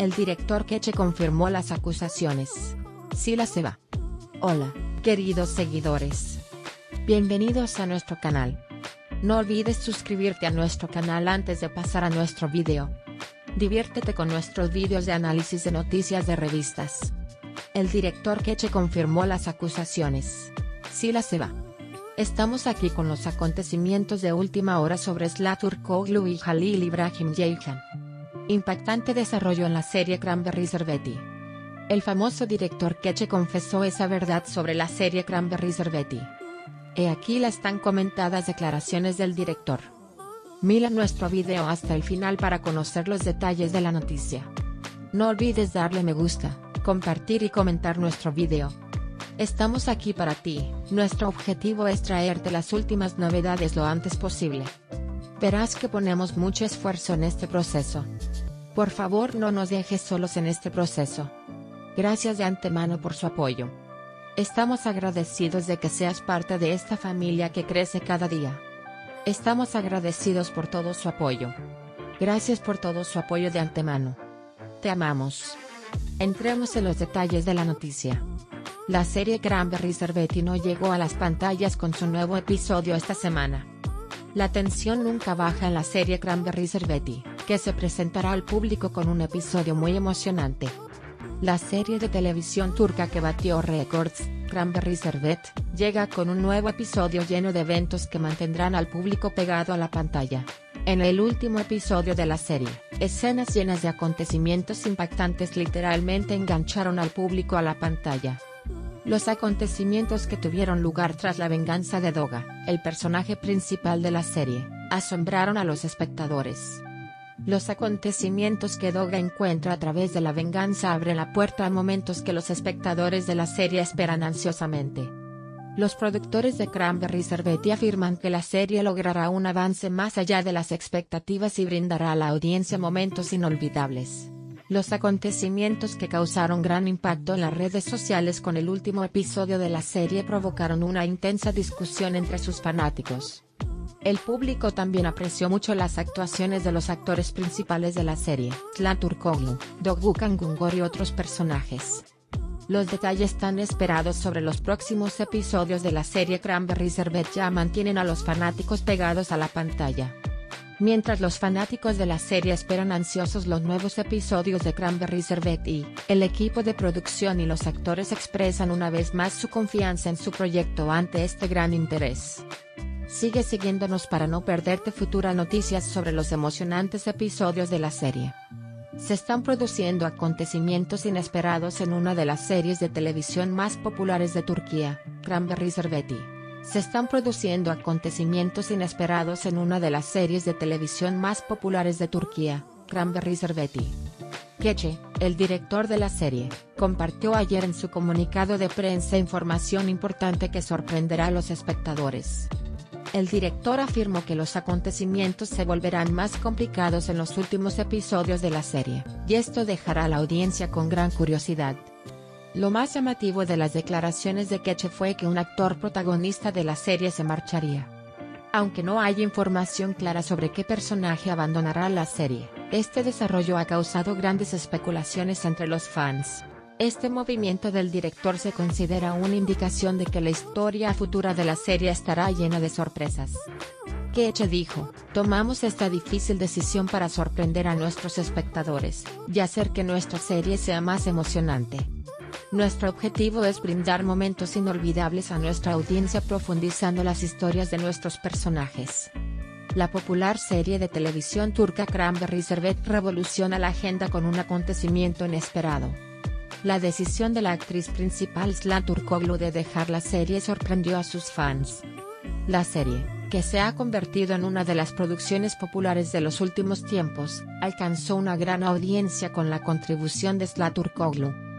El director Keche confirmó las acusaciones. Sila se va. Hola, queridos seguidores. Bienvenidos a nuestro canal. No olvides suscribirte a nuestro canal antes de pasar a nuestro video. Diviértete con nuestros vídeos de análisis de noticias de revistas. El director Keche confirmó las acusaciones. Sila se va. Estamos aquí con los acontecimientos de última hora sobre Slatur Koglu y Halil Ibrahim Ceyhan impactante desarrollo en la serie Cranberries Betty. El famoso director Keche confesó esa verdad sobre la serie Cranberries Betty. He aquí las tan comentadas declaraciones del director. Mira nuestro video hasta el final para conocer los detalles de la noticia. No olvides darle me gusta, compartir y comentar nuestro video. Estamos aquí para ti, nuestro objetivo es traerte las últimas novedades lo antes posible. Verás que ponemos mucho esfuerzo en este proceso. Por favor no nos dejes solos en este proceso. Gracias de antemano por su apoyo. Estamos agradecidos de que seas parte de esta familia que crece cada día. Estamos agradecidos por todo su apoyo. Gracias por todo su apoyo de antemano. Te amamos. Entremos en los detalles de la noticia. La serie Cranberry Betty no llegó a las pantallas con su nuevo episodio esta semana. La tensión nunca baja en la serie Cranberry Betty que se presentará al público con un episodio muy emocionante. La serie de televisión turca que batió récords, Cranberry Servet, llega con un nuevo episodio lleno de eventos que mantendrán al público pegado a la pantalla. En el último episodio de la serie, escenas llenas de acontecimientos impactantes literalmente engancharon al público a la pantalla. Los acontecimientos que tuvieron lugar tras la venganza de Doga, el personaje principal de la serie, asombraron a los espectadores. Los acontecimientos que Doga encuentra a través de la venganza abren la puerta a momentos que los espectadores de la serie esperan ansiosamente. Los productores de Cranberry Betty afirman que la serie logrará un avance más allá de las expectativas y brindará a la audiencia momentos inolvidables. Los acontecimientos que causaron gran impacto en las redes sociales con el último episodio de la serie provocaron una intensa discusión entre sus fanáticos. El público también apreció mucho las actuaciones de los actores principales de la serie, Tlan Turkoglu, Dogukan Gungor y otros personajes. Los detalles tan esperados sobre los próximos episodios de la serie Cranberry Servet ya mantienen a los fanáticos pegados a la pantalla. Mientras los fanáticos de la serie esperan ansiosos los nuevos episodios de Cranberry Servet y, el equipo de producción y los actores expresan una vez más su confianza en su proyecto ante este gran interés. Sigue siguiéndonos para no perderte futuras noticias sobre los emocionantes episodios de la serie. Se están produciendo acontecimientos inesperados en una de las series de televisión más populares de Turquía, Cranberry Betty. Se están produciendo acontecimientos inesperados en una de las series de televisión más populares de Turquía, Cranberry Betty. Keche, el director de la serie, compartió ayer en su comunicado de prensa información importante que sorprenderá a los espectadores. El director afirmó que los acontecimientos se volverán más complicados en los últimos episodios de la serie, y esto dejará a la audiencia con gran curiosidad. Lo más llamativo de las declaraciones de Keche fue que un actor protagonista de la serie se marcharía. Aunque no hay información clara sobre qué personaje abandonará la serie, este desarrollo ha causado grandes especulaciones entre los fans. Este movimiento del director se considera una indicación de que la historia futura de la serie estará llena de sorpresas. Keche dijo, tomamos esta difícil decisión para sorprender a nuestros espectadores, y hacer que nuestra serie sea más emocionante. Nuestro objetivo es brindar momentos inolvidables a nuestra audiencia profundizando las historias de nuestros personajes. La popular serie de televisión turca Cranberry Servet revoluciona la agenda con un acontecimiento inesperado. La decisión de la actriz principal Slan Turkoglu de dejar la serie sorprendió a sus fans. La serie, que se ha convertido en una de las producciones populares de los últimos tiempos, alcanzó una gran audiencia con la contribución de Slan Turkoglu.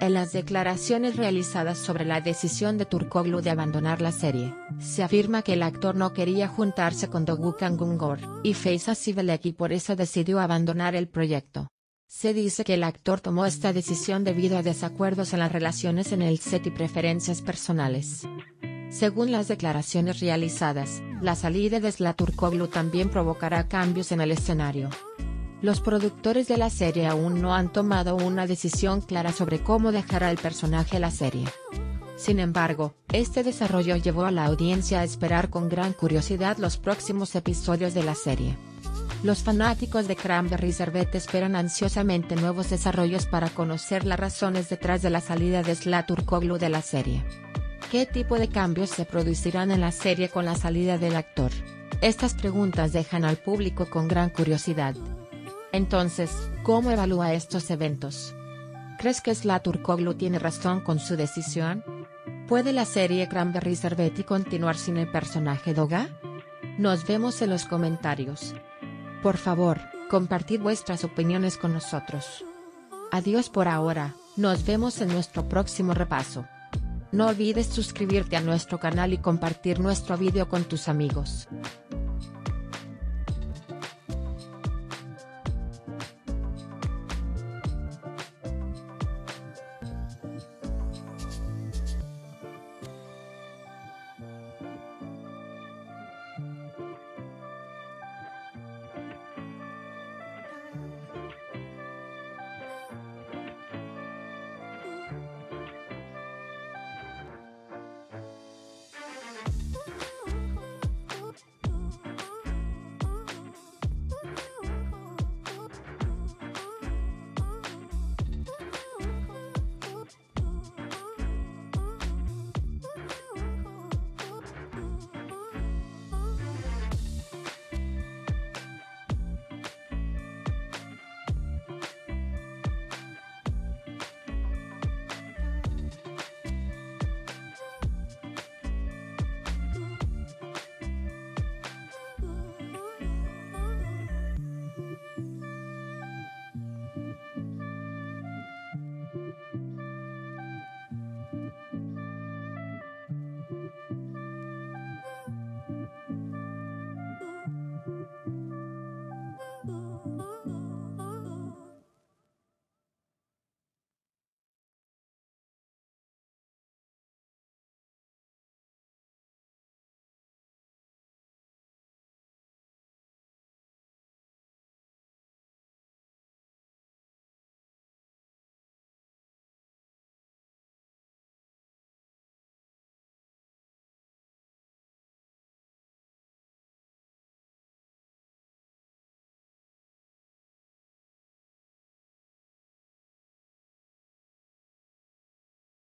En las declaraciones realizadas sobre la decisión de Turkoglu de abandonar la serie, se afirma que el actor no quería juntarse con Dogukan Gungor y Feysa Sivelek y por eso decidió abandonar el proyecto. Se dice que el actor tomó esta decisión debido a desacuerdos en las relaciones en el set y preferencias personales. Según las declaraciones realizadas, la salida de Slaturkoglu también provocará cambios en el escenario. Los productores de la serie aún no han tomado una decisión clara sobre cómo dejará el personaje la serie. Sin embargo, este desarrollo llevó a la audiencia a esperar con gran curiosidad los próximos episodios de la serie. Los fanáticos de Cranberry Servet esperan ansiosamente nuevos desarrollos para conocer las razones detrás de la salida de Slaturkoglu de la serie. ¿Qué tipo de cambios se producirán en la serie con la salida del actor? Estas preguntas dejan al público con gran curiosidad. Entonces, ¿cómo evalúa estos eventos? ¿Crees que Slaturkoglu tiene razón con su decisión? ¿Puede la serie Cranberry Servetti continuar sin el personaje Doga? Nos vemos en los comentarios. Por favor, compartid vuestras opiniones con nosotros. Adiós por ahora, nos vemos en nuestro próximo repaso. No olvides suscribirte a nuestro canal y compartir nuestro vídeo con tus amigos.